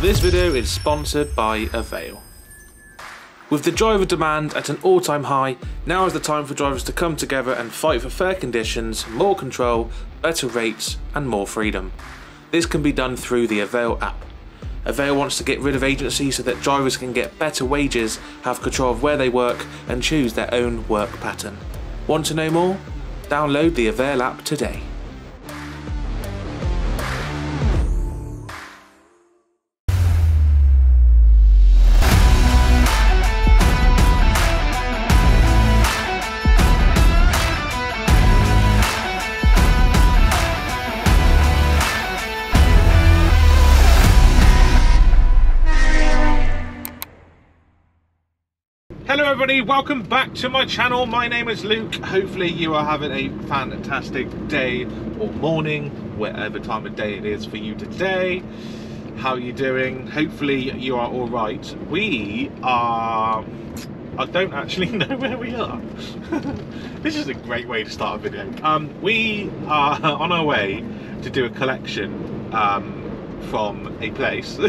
This video is sponsored by Avail. With the driver demand at an all-time high, now is the time for drivers to come together and fight for fair conditions, more control, better rates and more freedom. This can be done through the Avail app. Avail wants to get rid of agencies so that drivers can get better wages, have control of where they work and choose their own work pattern. Want to know more? Download the Avail app today. Everybody, welcome back to my channel. My name is Luke. Hopefully you are having a fantastic day or morning, whatever time of day it is for you today. How are you doing? Hopefully you are all right. We are... I don't actually know where we are. this is a great way to start a video. Um, we are on our way to do a collection um, from a place.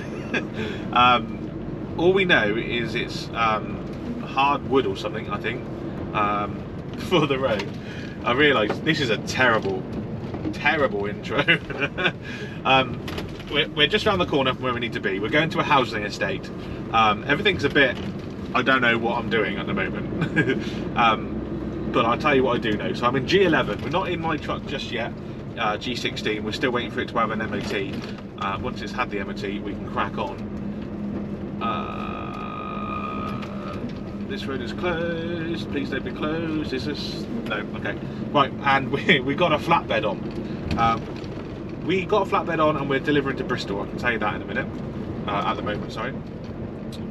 um, all we know is it's um, hard wood or something, I think, um, for the road. I realise this is a terrible, terrible intro. um, we're, we're, just around the corner from where we need to be. We're going to a housing estate. Um, everything's a bit, I don't know what I'm doing at the moment. um, but I'll tell you what I do know. So I'm in G11. We're not in my truck just yet. Uh, G16. We're still waiting for it to have an MOT. Uh, once it's had the MOT, we can crack on. Uh, this road is closed, please don't be closed, is this, no, okay. Right, and we, we got a flatbed on. Um, we got a flatbed on and we're delivering to Bristol, I can tell you that in a minute, uh, at the moment, sorry.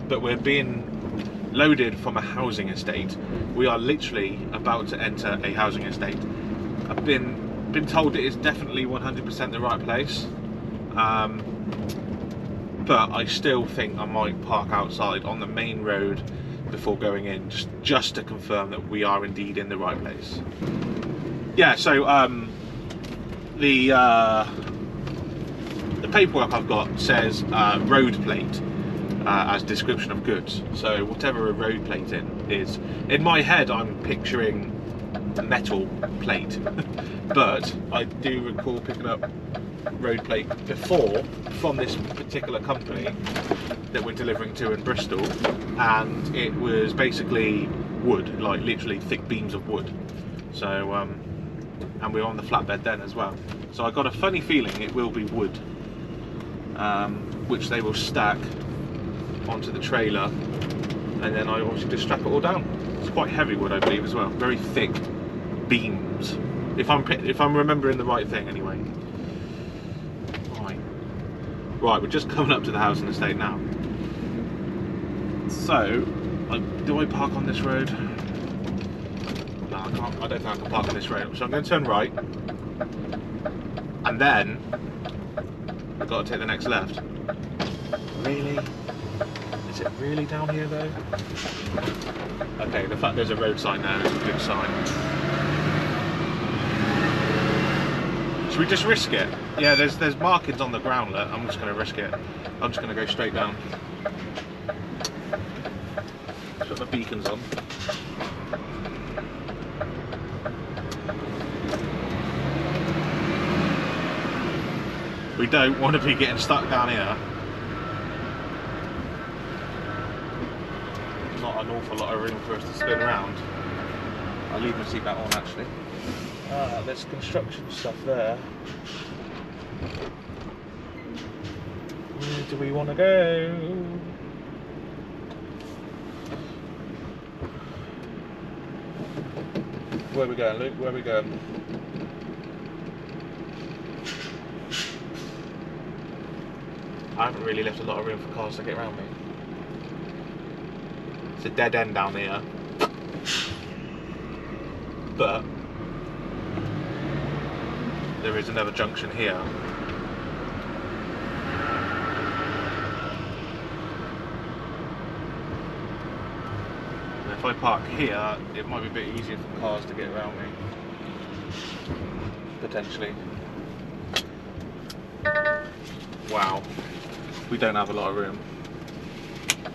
But we're being loaded from a housing estate. We are literally about to enter a housing estate. I've been been told it is definitely 100% the right place. Um, but I still think I might park outside on the main road before going in, just just to confirm that we are indeed in the right place. Yeah, so um, the uh, the paperwork I've got says uh, road plate uh, as description of goods. So whatever a road plate in is, in my head I'm picturing a metal plate, but I do recall picking up road plate before from this particular company that we're delivering to in Bristol and it was basically wood like literally thick beams of wood. So um, and we are on the flatbed then as well. So I got a funny feeling it will be wood um, which they will stack onto the trailer and then I obviously just strap it all down. It's quite heavy wood I believe as well. Very thick beams. If I'm if I'm remembering the right thing anyway. Right, we're just coming up to the housing estate now. So, do I park on this road? No, I can't. I don't think I can park on this road. So I'm going to turn right, and then I've got to take the next left. Really? Is it really down here though? Okay, the fact there's a road sign there is a good sign. Should we just risk it? Yeah, there's there's markings on the ground. Look. I'm just going to risk it. I'm just going to go straight down. Beacons on. We don't want to be getting stuck down here. Not an awful lot of room for us to spin around. I'll leave my seatbelt on actually. Ah, there's construction stuff there. Where do we want to go? Where we going, Luke? Where we going? I haven't really left a lot of room for cars to get around me. It's a dead end down here. But there is another junction here. If I park here, it might be a bit easier for cars to get around me. Potentially. Wow. we don't have a lot of room.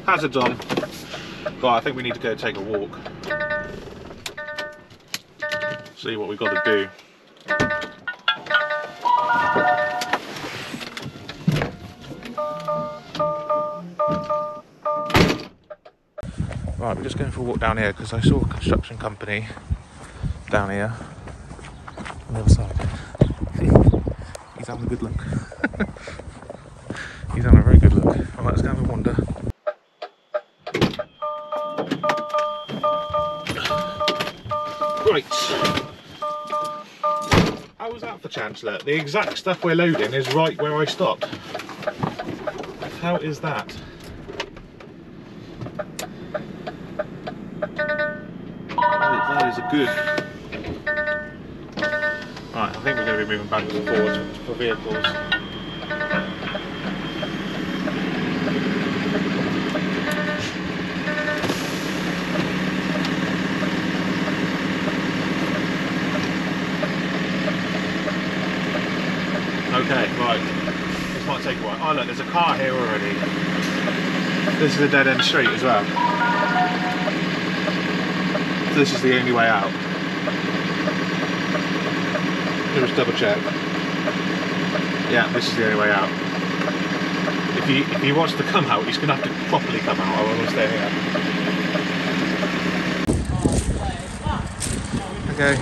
Hazards on, but I think we need to go take a walk. See what we've got to do. We're just going for a walk down here because I saw a construction company down here on the other side. He's having a good look. He's having a very good look. Right, let's go have a wander. Right. How was that for Chancellor? The exact stuff we're loading is right where I stopped. How is that? Good. Right, I think we're going to be moving backwards and forwards for vehicles. Okay, right. This might take a while. Oh look, there's a car here already. This is a dead end street as well. This is the only way out. Let just double check. Yeah, this is the only way out. If he if he wants to come out, he's gonna have to properly come out. I want to stay here. Okay,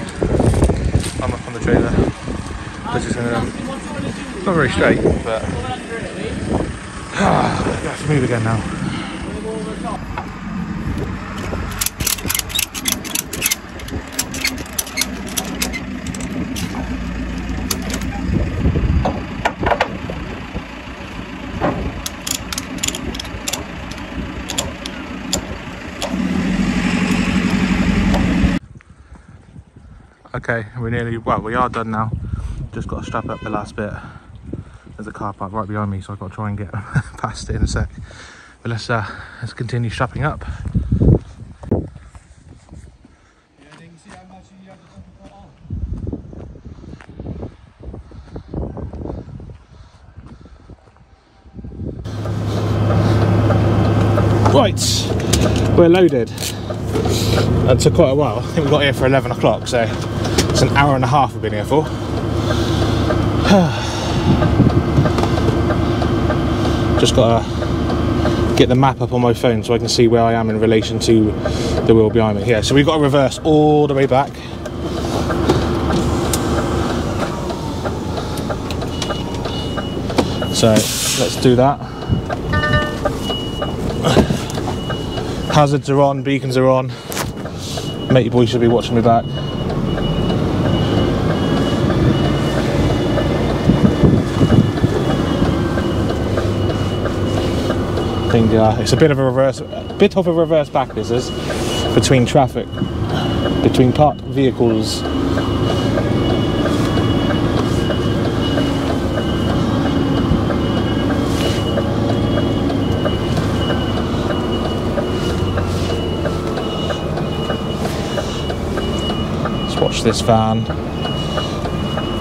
I'm up on the trailer. This is um, not very straight, but I have to move again now. Okay, we're nearly, well, we are done now. Just got to strap up the last bit. There's a car park right behind me, so I've got to try and get past it in a sec. But let's, uh, let's continue strapping up. Right, we're loaded. That took quite a while. I think we got here for 11 o'clock, so it's an hour and a half we've been here for. Just gotta get the map up on my phone so I can see where I am in relation to the wheel behind me. Yeah, so we've got to reverse all the way back. So let's do that. Hazards are on, beacons are on. Matey boy should be watching me back. I think uh, it's a bit of a reverse, a bit of a reverse back business between traffic, between parked vehicles. This van.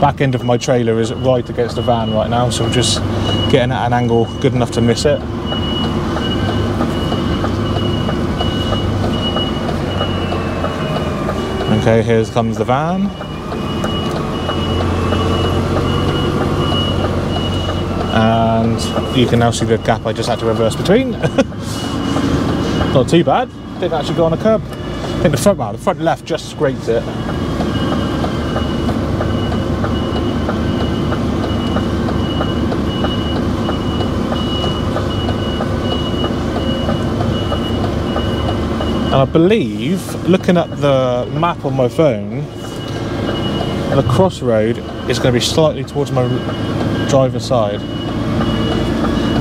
Back end of my trailer is right against the van right now, so I'm just getting at an angle good enough to miss it. Okay, here comes the van. And you can now see the gap I just had to reverse between. Not too bad. Didn't actually go on a curb. I think the front, the front left just scraped it. And I believe, looking at the map on my phone, the crossroad is going to be slightly towards my driver's side.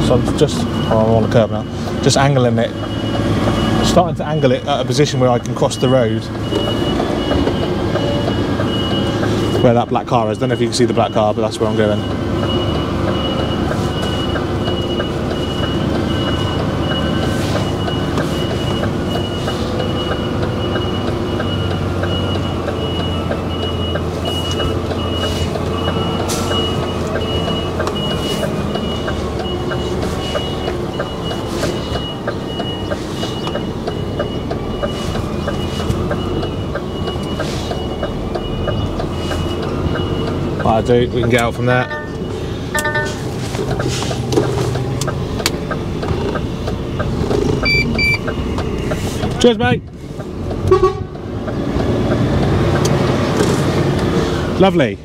So I'm just, oh, I'm on the curb now, just angling it, starting to angle it at a position where I can cross the road. Where that black car is. don't know if you can see the black car, but that's where I'm going. Do. We can get out from there. Cheers, mate. Lovely.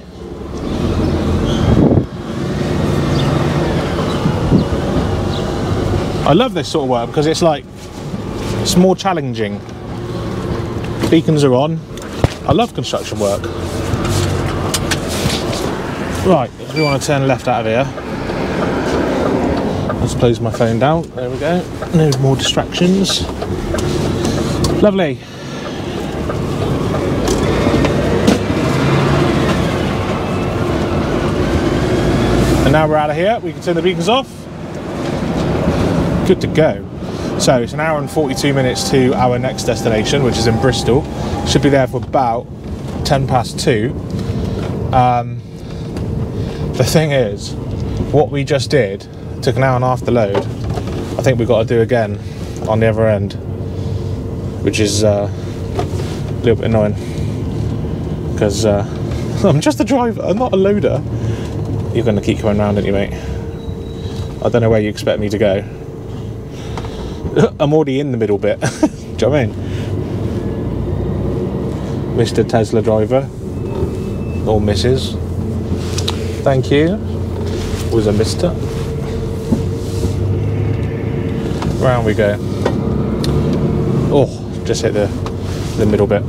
I love this sort of work because it's like it's more challenging. Beacons are on. I love construction work. Right, we want to turn left out of here, let's close my phone down. There we go. No more distractions. Lovely. And now we're out of here. We can turn the beacons off. Good to go. So it's an hour and 42 minutes to our next destination, which is in Bristol. Should be there for about 10 past 2. Um, the thing is, what we just did took an hour and a half to load. I think we've got to do again on the other end, which is uh, a little bit annoying because uh, I'm just a driver, I'm not a loader. You're going to keep coming around, anyway. I don't know where you expect me to go. I'm already in the middle bit. Do you know what I mean? Mr. Tesla driver. Or Mrs. Thank you. Was a Mr. Round we go. Oh, just hit the the middle bit.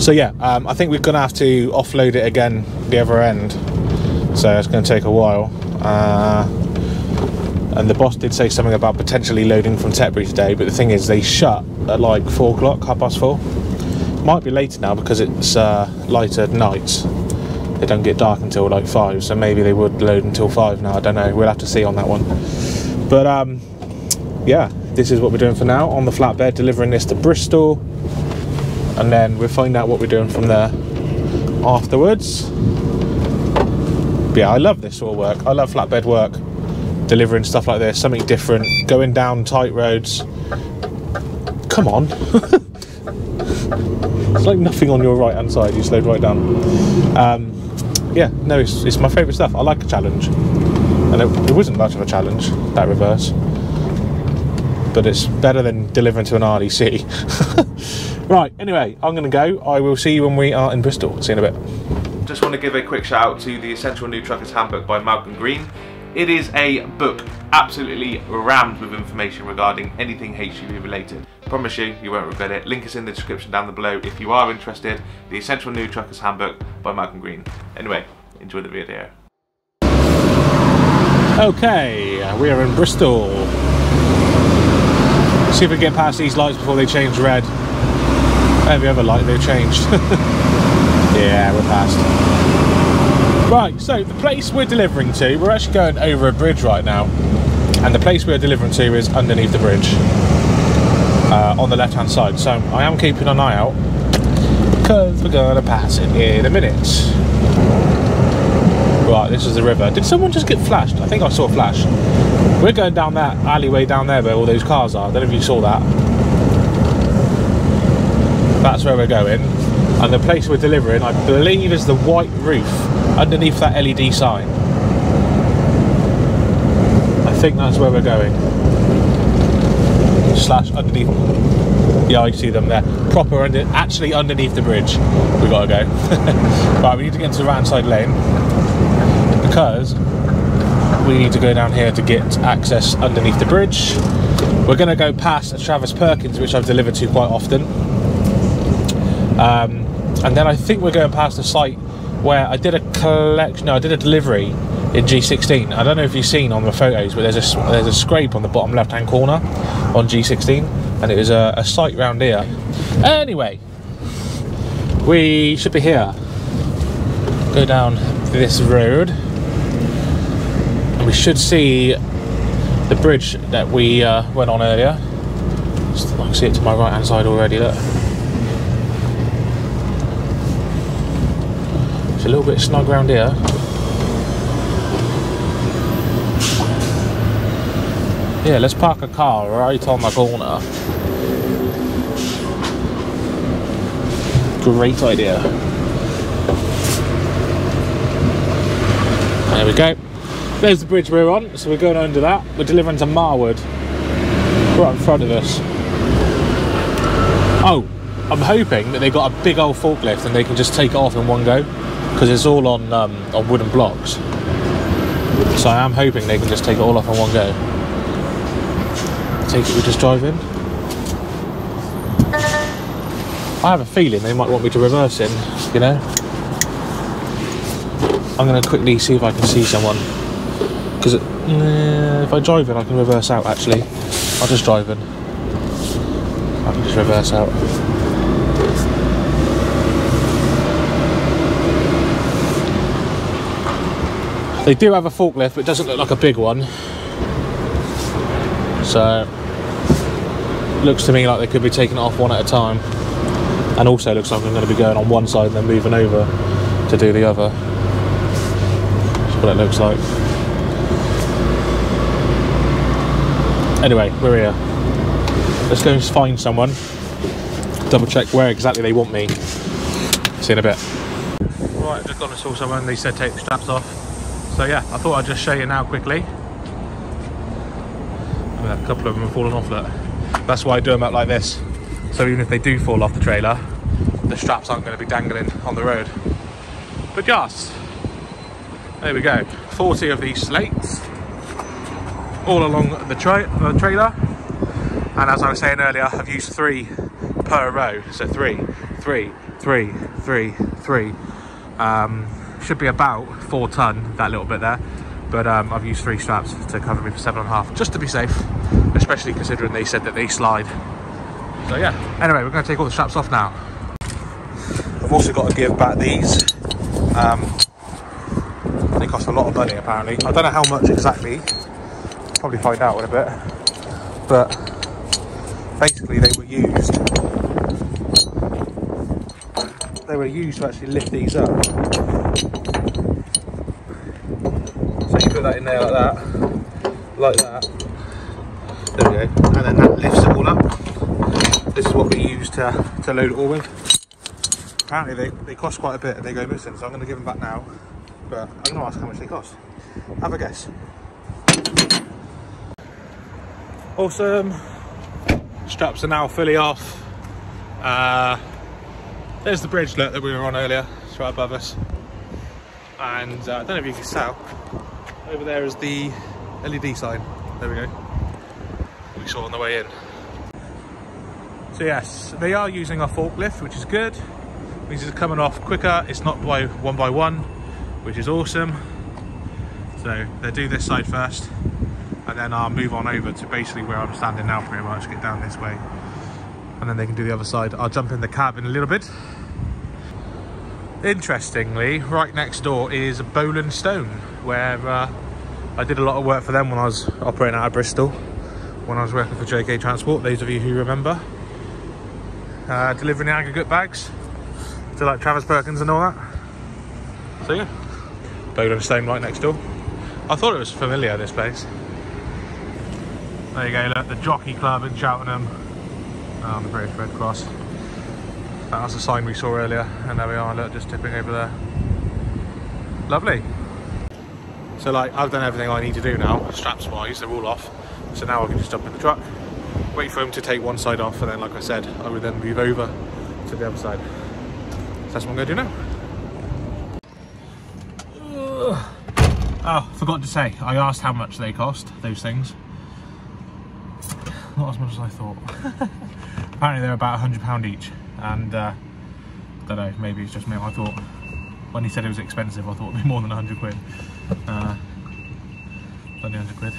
So yeah, um, I think we're gonna have to offload it again the other end. So it's going to take a while. Uh, and the boss did say something about potentially loading from Tetbury today, but the thing is, they shut at like four o'clock, half past four. Might be later now because it's uh, lighter nights. They don't get dark until like five, so maybe they would load until five now. I don't know. We'll have to see on that one. But um, yeah, this is what we're doing for now on the flatbed, delivering this to Bristol, and then we'll find out what we're doing from there afterwards. But yeah, I love this sort of work. I love flatbed work, delivering stuff like this, something different, going down tight roads. Come on. it's like nothing on your right hand side, you slowed right down. Um, yeah, no, it's, it's my favourite stuff. I like a challenge. And it, it wasn't much of a challenge, that reverse. But it's better than delivering to an RDC. right, anyway, I'm going to go. I will see you when we are in Bristol. See you in a bit just want to give a quick shout out to the Essential New Truckers Handbook by Malcolm Green. It is a book absolutely rammed with information regarding anything HGV related. Promise you, you won't regret it. Link is in the description down below if you are interested. The Essential New Truckers Handbook by Malcolm Green. Anyway, enjoy the video. Okay, we are in Bristol. See if we get past these lights before they change red. Every other light they've changed. Yeah, we're past. Right, so the place we're delivering to, we're actually going over a bridge right now. And the place we're delivering to is underneath the bridge. Uh, on the left hand side. So I am keeping an eye out. Because we're going to pass it in a minute. Right, this is the river. Did someone just get flashed? I think I saw a flash. We're going down that alleyway down there where all those cars are. I don't know if you saw that. That's where we're going and the place we're delivering I believe is the white roof underneath that LED sign. I think that's where we're going. Slash underneath. Yeah I see them there. Proper under actually underneath the bridge. We gotta go. Right we need to get into the right hand side lane. Because we need to go down here to get access underneath the bridge. We're to go past Travis Perkins which I've delivered to quite often. Um, and then I think we're going past a site where I did a collection. No, I did a delivery in G16. I don't know if you've seen on the photos, but there's a there's a scrape on the bottom left hand corner on G16, and it was a, a site round here. Anyway, we should be here. Go down this road, and we should see the bridge that we uh, went on earlier. I can see it to my right hand side already. Look. A little bit snug around here. Yeah, let's park a car right on the corner. Great idea. There we go. There's the bridge we're on, so we're going under that. We're delivering to Marwood, right in front of us. Oh, I'm hoping that they've got a big old forklift and they can just take it off in one go, because it's all on um, on wooden blocks. So I am hoping they can just take it all off in one go. Take it, we just drive in. I have a feeling they might want me to reverse in, you know. I'm going to quickly see if I can see someone. Because if I drive in, I can reverse out actually. I'll just drive in. I can just reverse out. They do have a forklift, but it doesn't look like a big one. So, looks to me like they could be taking it off one at a time. And also looks like I'm going to be going on one side and then moving over to do the other. That's what it looks like. Anyway, we're here. Let's go find someone. Double check where exactly they want me. See you in a bit. Right, I've just gone and saw someone. They said take the straps off. So yeah, I thought I'd just show you now quickly. A couple of them have fallen off. Look, that's why I do them out like this. So even if they do fall off the trailer, the straps aren't going to be dangling on the road. But yes, there we go. 40 of these slates all along the, tra the trailer. And as I was saying earlier, I've used three per row. So three, three, three, three, three. Um, should be about four ton, that little bit there. But um, I've used three straps to cover me for seven and a half, just to be safe, especially considering they said that they slide. So yeah, anyway, we're gonna take all the straps off now. I've also got to give back these. Um, they cost a lot of money apparently. I don't know how much exactly, probably find out in a bit. But basically they were used they were used to actually lift these up. So you put that in there like that, like that. There we go. And then that lifts it all up. This is what we use to, to load it all with. Apparently they, they cost quite a bit and they go missing, so I'm going to give them back now. But I'm going to ask how much they cost. Have a guess. Awesome. Straps are now fully off. Uh, there's the bridge look, that we were on earlier. It's right above us. And uh, I don't know if you can tell. Over there is the LED sign. There we go. We saw on the way in. So yes, they are using a forklift, which is good. It means it's coming off quicker. It's not by one by one, which is awesome. So they do this side first, and then I'll move on over to basically where I'm standing now pretty much, get down this way. And then they can do the other side. I'll jump in the cab in a little bit. Interestingly, right next door is Bowland Stone, where uh, I did a lot of work for them when I was operating out of Bristol, when I was working for JK Transport, those of you who remember. Uh, delivering the aggregate bags to like Travis Perkins and all that. So yeah, Bowland Stone right next door. I thought it was familiar, this place. There you go, look, the Jockey Club in Cheltenham on the British Red Cross. That was the sign we saw earlier, and there we are, look, just tipping over there. Lovely. So like, I've done everything I need to do now, straps wise, they're all off. So now I can just jump in the truck, wait for him to take one side off, and then like I said, I would then move over to the other side. So that's what I'm gonna do now. Oh, forgot to say, I asked how much they cost, those things. Not as much as I thought. Apparently they're about £100 each, and uh, don't know, maybe it's just me. I thought, when he said it was expensive, I thought it'd be more than 100 quid. Uh, only 100 quid.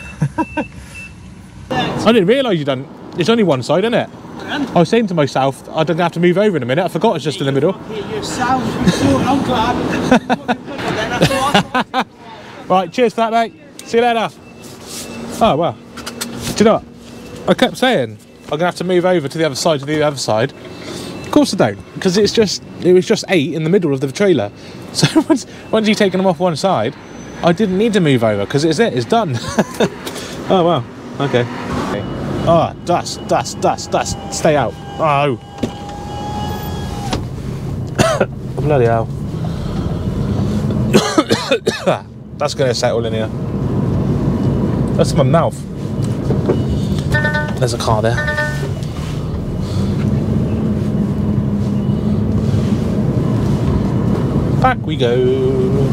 I didn't realise you done, it's only one side, isn't it? I was saying to myself, I don't have to move over in a minute. I forgot it's just in the middle. right, cheers for that, mate. See you later. Oh, well. Do you know what? I kept saying I'm gonna have to move over to the other side to the other side. Of course I don't, because it's just it was just eight in the middle of the trailer. So once once you've taken them off one side, I didn't need to move over because it's it, it's done. oh wow, okay. Ah, oh, dust, dust, dust, dust. Stay out. Oh. Bloody hell. That's to settle in here. That's my mouth. There's a car there. Back we go.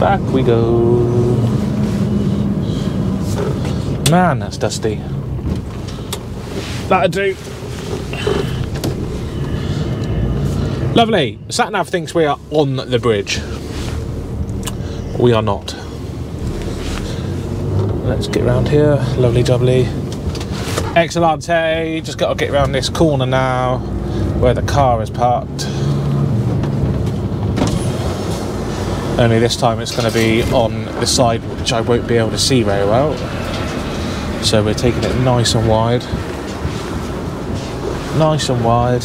Back we go. Man, that's dusty. That'll do. Lovely. SatNav thinks we are on the bridge. We are not. Let's get around here. Lovely jubbly. Excellente. Just got to get around this corner now where the car is parked. Only this time it's going to be on the side which I won't be able to see very well. So we're taking it nice and wide. Nice and wide.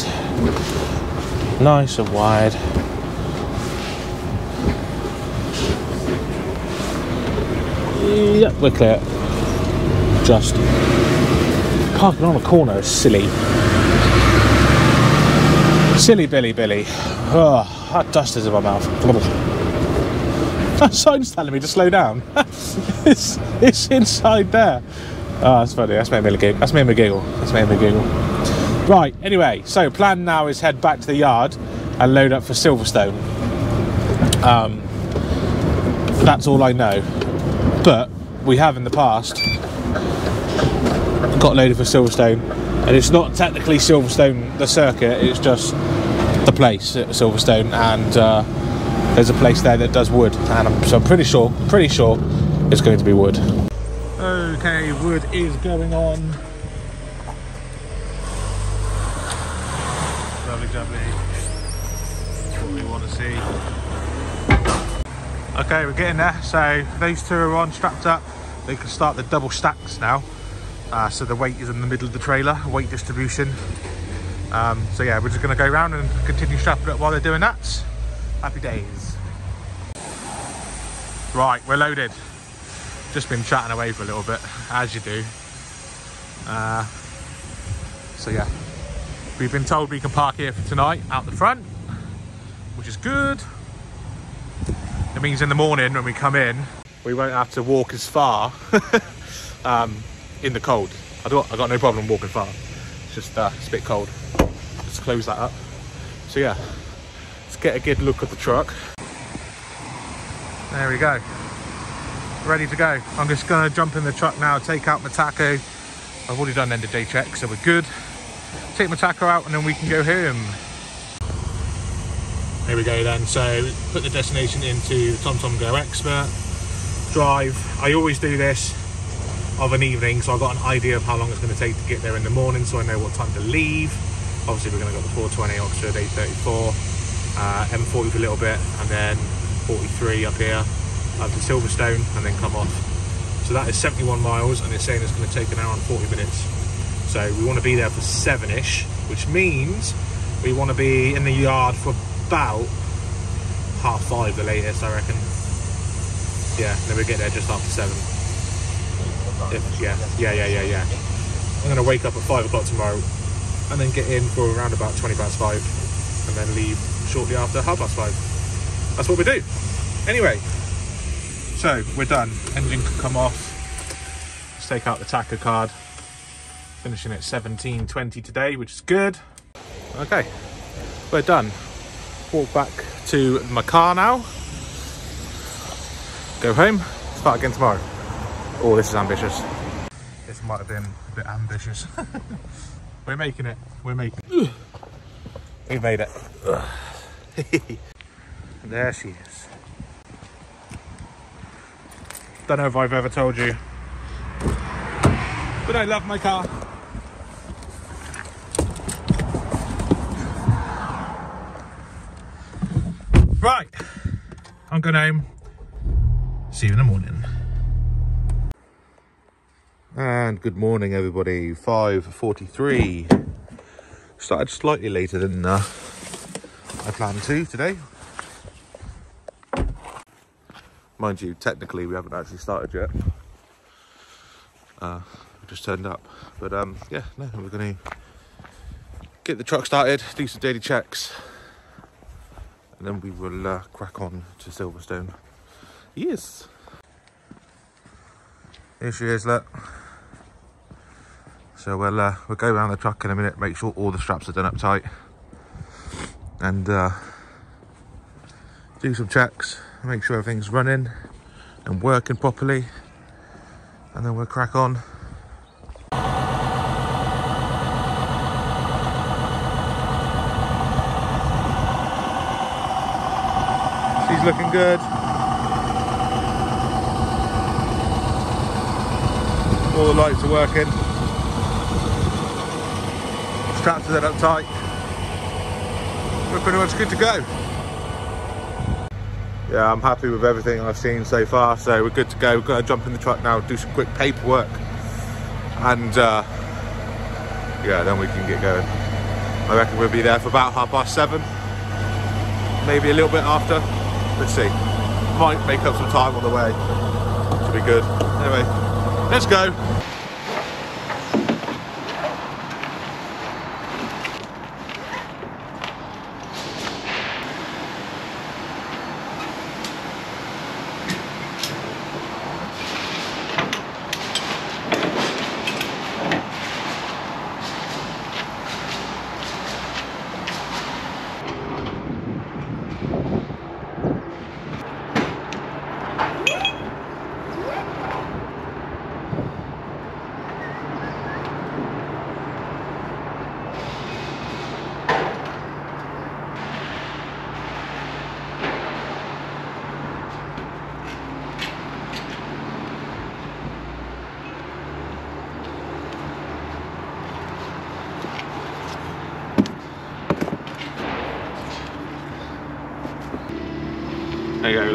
Nice and wide. Yep, we're clear. Just parking on a corner is silly. Silly Billy Billy. Oh, that dust is in my mouth. Sign's telling me to slow down. it's, it's inside there. Oh, that's funny. That's made me giggle. That's made me giggle. That's made me giggle. Right, anyway, so plan now is head back to the yard and load up for Silverstone. Um, that's all I know. But we have in the past got loaded for Silverstone, and it's not technically Silverstone the circuit, it's just the place at Silverstone, and uh, there's a place there that does wood, and I'm, so I'm pretty sure, pretty sure it's going to be wood. Okay, wood is going on. Lovely jubbly. What we want to see. Okay, we're getting there. So those two are on, strapped up. They can start the double stacks now. Uh, so the weight is in the middle of the trailer, weight distribution. Um, so yeah, we're just going to go around and continue strapping up while they're doing that. Happy days. Right, we're loaded. Just been chatting away for a little bit, as you do. Uh, so yeah, we've been told we can park here for tonight out the front, which is good. It means in the morning when we come in, we won't have to walk as far um, in the cold. I got, I got no problem walking far. It's just uh, it's a bit cold. Just close that up. So yeah, let's get a good look at the truck. There we go. Ready to go. I'm just gonna jump in the truck now, take out my tacho. I've already done end of day check, so we're good. Take my tacho out and then we can go home. Here we go then. So put the destination into TomTom Go Expert. Drive. I always do this of an evening, so I've got an idea of how long it's going to take to get there in the morning, so I know what time to leave. Obviously, we're going to go the 420 Oxford A34, uh, M40 for a little bit, and then 43 up here up to Silverstone, and then come off. So that is 71 miles, and it's saying it's going to take an hour and 40 minutes. So we want to be there for seven-ish, which means we want to be in the yard for about half five, the latest, I reckon. Yeah, then we get there just after seven. If, yeah, yeah, yeah, yeah, yeah. I'm gonna wake up at five o'clock tomorrow, and then get in for around about twenty past five, and then leave shortly after half past five. That's what we do. Anyway, so we're done. Engine can come off. Let's take out the tacho card. Finishing at 17.20 today, which is good. Okay, we're done. Walk back to my car now. Go home, start again tomorrow. Oh, this is ambitious. This might have been a bit ambitious. We're making it. We're making it. We made it. there she is. Don't know if I've ever told you, but I love my car. Right, I'm going home. See you in the morning. And good morning, everybody. 5.43. Started slightly later than uh, I planned to today. Mind you, technically we haven't actually started yet. Uh, we just turned up. But um, yeah, no, we're to get the truck started, do some daily checks, and then we will uh, crack on to Silverstone. Yes. Here she is, look. So we'll uh, we'll go around the truck in a minute, make sure all the straps are done up tight, and uh, do some checks, make sure everything's running and working properly, and then we'll crack on. She's looking good. All the lights are working. Straps are then up tight. We're pretty much good to go. Yeah, I'm happy with everything I've seen so far, so we're good to go. We're gonna jump in the truck now, do some quick paperwork, and uh, yeah, then we can get going. I reckon we'll be there for about half past seven, maybe a little bit after. Let's see. Might make up some time on the way. Should be good. Anyway, let's go.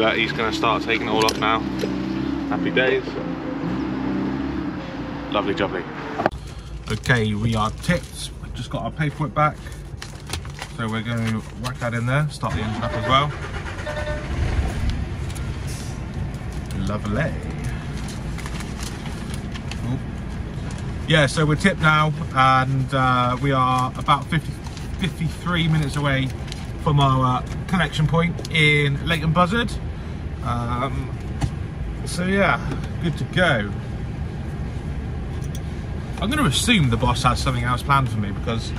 There going to start taking it all off now. Happy days. Lovely jubbly. Okay, we are tipped. We've just got our paperwork back. So we're going to whack that in there, start the engine up as well. Lovely. Yeah, so we're tipped now and uh, we are about 50, 53 minutes away from our uh, connection point in Leighton Buzzard. Um, so yeah, good to go. I'm going to assume the boss has something else planned for me because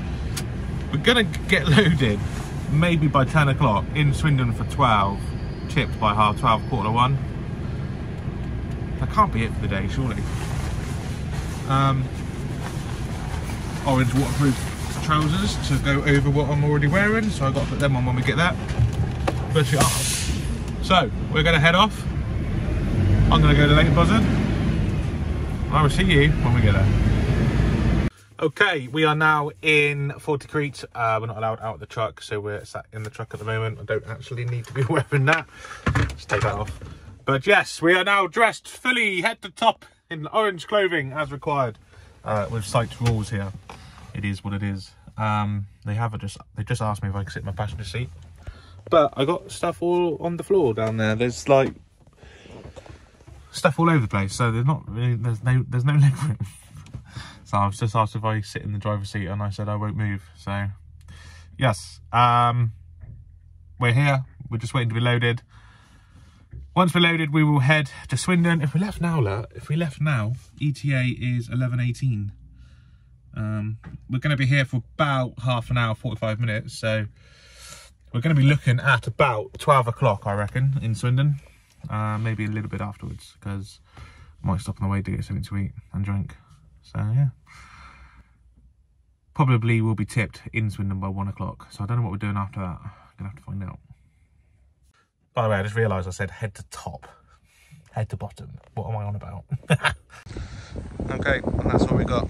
we're going to get loaded maybe by 10 o'clock in Swindon for 12, tipped by half 12, quarter one. That can't be it for the day, surely. Um, orange waterproof trousers to go over what I'm already wearing, so I've got to put them on when we get there. But. So, we're going to head off. I'm going to go to Lake Buzzard. I will see you when we get there. Okay, we are now in Forticrete. Uh, we're not allowed out of the truck, so we're sat in the truck at the moment. I don't actually need to be wearing that. Let's take that off. But yes, we are now dressed fully head to top in orange clothing as required uh, with site rules here. It is what it is. Um, they have just they just asked me if I could sit in my passenger seat, but I got stuff all on the floor down there. There's like stuff all over the place, so there's not really there's no there's no leg room. so I was just asked if I sit in the driver's seat, and I said I won't move. So yes, um, we're here. We're just waiting to be loaded. Once we're loaded, we will head to Swindon. If we left now, if we left now, ETA is 11.18. Um, we're going to be here for about half an hour, 45 minutes. So we're going to be looking at about 12 o'clock, I reckon, in Swindon. Uh, maybe a little bit afterwards, because might stop on the way to get something to eat and drink. So, yeah. Probably will be tipped in Swindon by one o'clock. So I don't know what we're doing after that. Going to have to find out. By the way, I just realised I said head to top, head to bottom. What am I on about? okay, and that's what we got.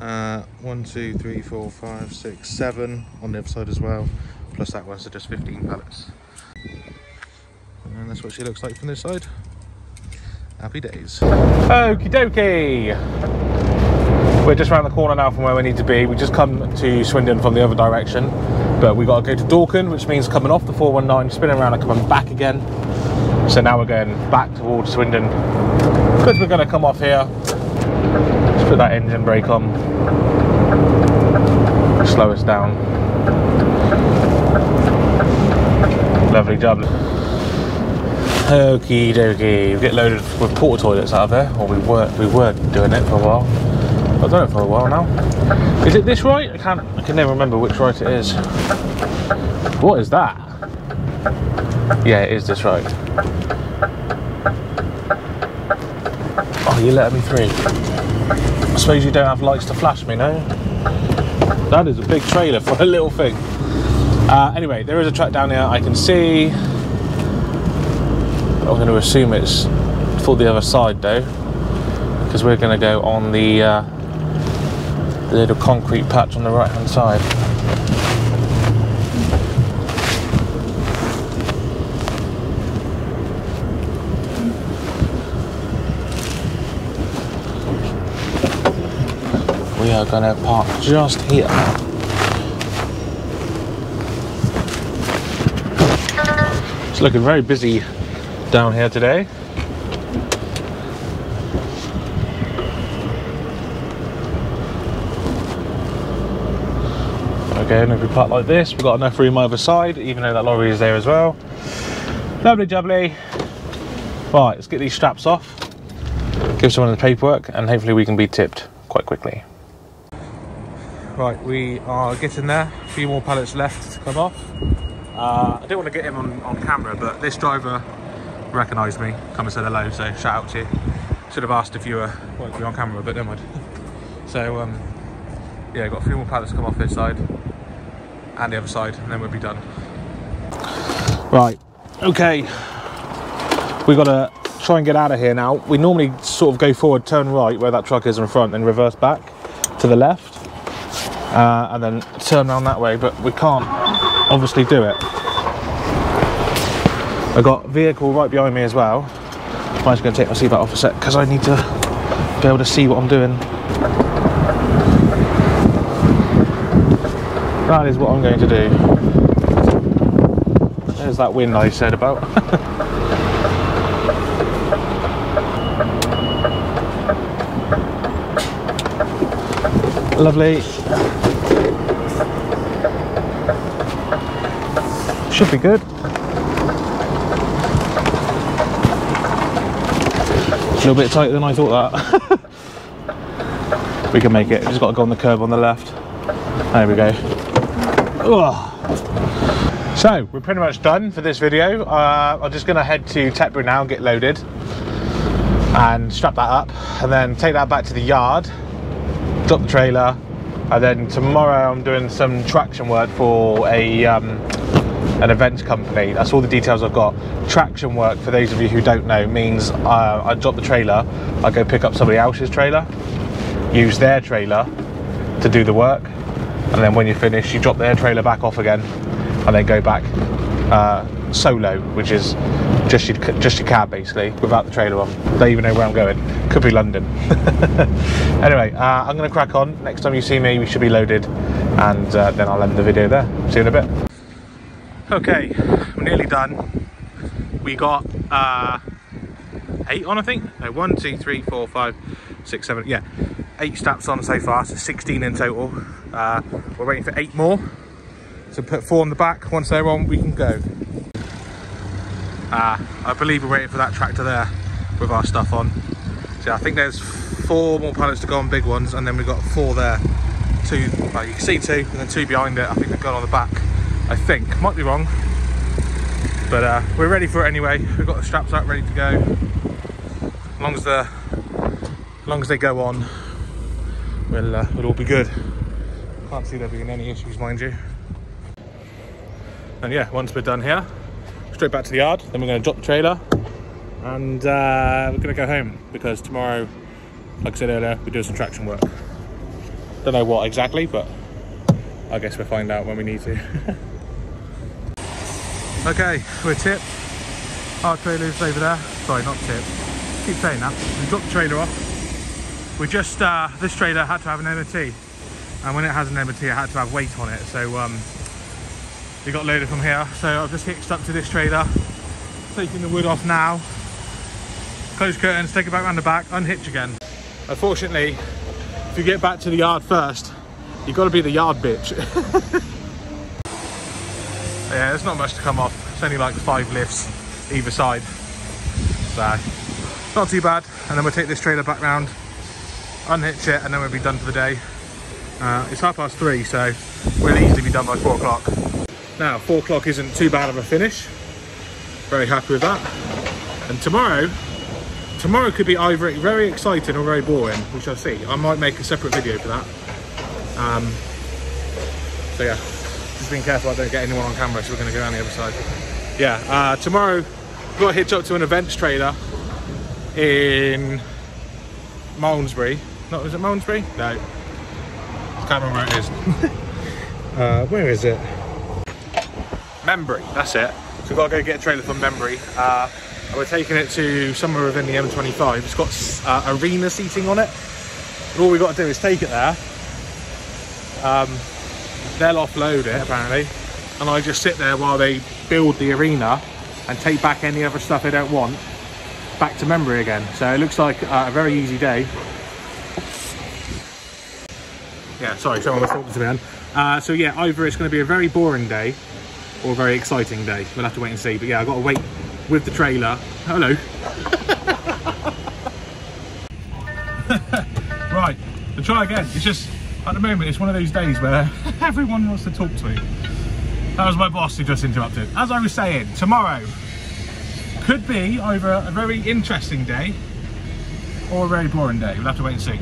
Uh, one, two, three, four, five, six, seven on the other side as well. Plus that one, so just 15 pallets. And that's what she looks like from this side. Happy days. Okie dokie. We're just around the corner now from where we need to be. We just come to Swindon from the other direction, but we've got to go to Dorcan, which means coming off the 419, spinning around and coming back again. So now we're going back towards Swindon because we're going to come off here. Just put that engine brake on, slow us down. Lovely job. Okie dokie. We get loaded with porta toilets out of there. Or we were we were doing it for a while. I've done it for a while now. Is it this right? I can't I can never remember which right it is. What is that? Yeah, it is this right. Oh, you letting me through? I suppose you don't have lights to flash me, no? That is a big trailer for a little thing. Uh, anyway, there is a track down here I can see. I'm going to assume it's for the other side though, because we're going to go on the, uh, the little concrete patch on the right hand side. We are going to park just here. Looking very busy down here today. Okay, and if we park like this, we've got enough room either side, even though that lorry is there as well. Lovely jubbly. Right, let's get these straps off, give someone the paperwork, and hopefully we can be tipped quite quickly. Right, we are getting there. A few more pallets left to come off. Uh, I didn't want to get him on, on camera, but this driver recognised me, come and said hello, so shout out to you. Should have asked if you were wanted to be on camera, but never mind. so, um, yeah, got a few more pallets to come off this side and the other side, and then we'll be done. Right, okay. We've got to try and get out of here now. We normally sort of go forward, turn right where that truck is in front, and reverse back to the left. Uh, and then turn around that way, but we can't obviously do it. I've got vehicle right behind me as well. I'm just going to take my seatbelt off a sec because I need to be able to see what I'm doing. That is what I'm going to do. There's that wind I said about. Lovely. Should be good. A little bit tighter than I thought that. we can make it. Just got to go on the curb on the left. There we go. Ugh. So we're pretty much done for this video. Uh, I'm just going to head to Tetbury now, and get loaded, and strap that up, and then take that back to the yard, drop the trailer, and then tomorrow I'm doing some traction work for a um, an events company. That's all the details I've got. Traction work, for those of you who don't know, means uh, I drop the trailer, I go pick up somebody else's trailer, use their trailer to do the work, and then when you finish, you drop their trailer back off again, and then go back uh, solo, which is just your, just your cab basically, without the trailer on. Don't even know where I'm going. Could be London. anyway, uh, I'm going to crack on. Next time you see me, we should be loaded, and uh, then I'll end the video there. See you in a bit. Okay, we're nearly done. We got uh, eight on, I think. No, one, two, three, four, five, six, seven. Yeah, eight straps on so far, so 16 in total. Uh, we're waiting for eight more. So put four on the back. Once they're on, we can go. Uh, I believe we're waiting for that tractor there with our stuff on. So I think there's four more pallets to go on big ones, and then we've got four there. Two, well, you can see two, and then two behind it. I think they've gone on the back. I think, might be wrong. But uh, we're ready for it anyway. We've got the straps out ready to go. As long as the, as long as they go on, we'll, uh, we'll all be good. Can't see there being any issues, mind you. And yeah, once we're done here, straight back to the yard. Then we're going to drop the trailer, and uh, we're going to go home because tomorrow, like I said earlier, we're doing some traction work. Don't know what exactly, but I guess we'll find out when we need to. okay, we're tipped. Our trailer's over there. Sorry, not tipped. Keep saying that. We dropped the trailer off. We just, uh, this trailer had to have an MOT. And when it has an MOT, it had to have weight on it. So um, we got loaded from here. So I've just hitched up to this trailer, taking the wood off now. Close curtains, take it back around the back, unhitch again. Unfortunately, if you get back to the yard first, you've got to be the yard bitch. yeah, there's not much to come off. It's only like five lifts either side. So, not too bad. And then we'll take this trailer back round, unhitch it, and then we'll be done for the day. Uh, it's half past three, so we'll easily be done by four o'clock. Now, four o'clock isn't too bad of a finish. Very happy with that. And tomorrow, tomorrow could be either very exciting or very boring. We shall see. I might make a separate video for that. Um, so yeah, just being careful I don't get anyone on camera, so we're going to go around the other side. Yeah, uh, tomorrow we've got to hitch up to an events trailer in Malmesbury. Not, is it Malmesbury? No. I can't remember where it is. uh, where is it? Membury, that's it. So we've got to go get a trailer from Membury. Uh, and we're taking it to somewhere within the M25. It's got uh, arena seating on it. And all we've got to do is take it there. Um, they'll offload it apparently. And I just sit there while they build the arena and take back any other stuff they don't want back to Membury again. So it looks like uh, a very easy day. Yeah, sorry, someone was talking to me. Uh, so yeah, either it's going to be a very boring day or a very exciting day. We'll have to wait and see. But yeah, I've got to wait with the trailer. Hello. right, to try again. It's just, at the moment, it's one of those days where everyone wants to talk to me. That was my boss who just interrupted. As I was saying, tomorrow could be either a very interesting day or a very boring day. We'll have to wait and see.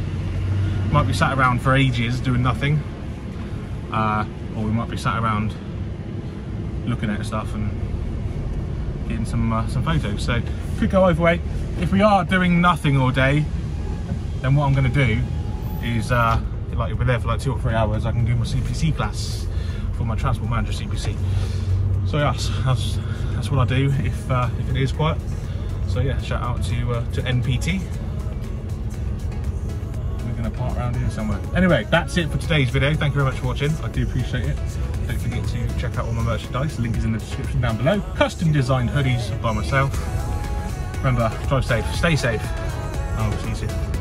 Might be sat around for ages doing nothing. Uh, or we might be sat around looking at stuff and getting some uh, some photos. So could go either way. If we are doing nothing all day, then what I'm going to do is, uh, like if we're there for like two or three hours, I can do my CPC class for my transport manager CPC. So yeah, that's that's what I do if uh, if it is quiet. So yeah, shout out to uh, to NPT. We're gonna park around here somewhere. Anyway, that's it for today's video. Thank you very much for watching. I do appreciate it. Don't forget to check out all my merchandise. Link is in the description down below. Custom designed hoodies by myself. Remember, drive safe, stay safe, I will see you soon.